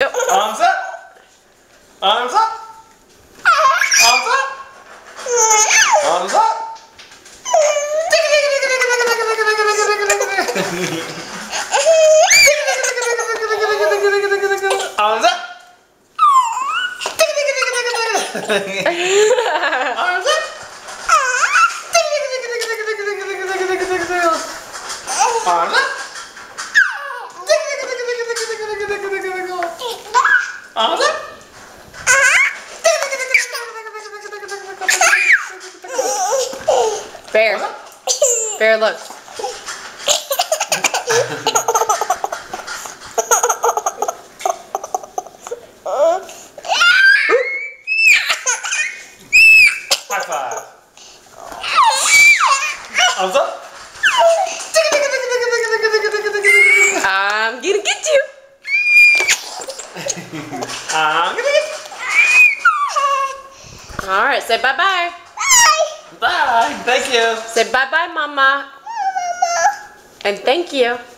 Yep. Arms up. Arms up. Arms up. Arms up. Arms up. Arms up. Arms up. Arms. Behr. Behr, look. High five. Arms up. I'm gonna get All right, say bye-bye. Bye. Bye. Thank you. Say bye-bye, Mama. And thank you. Thank you.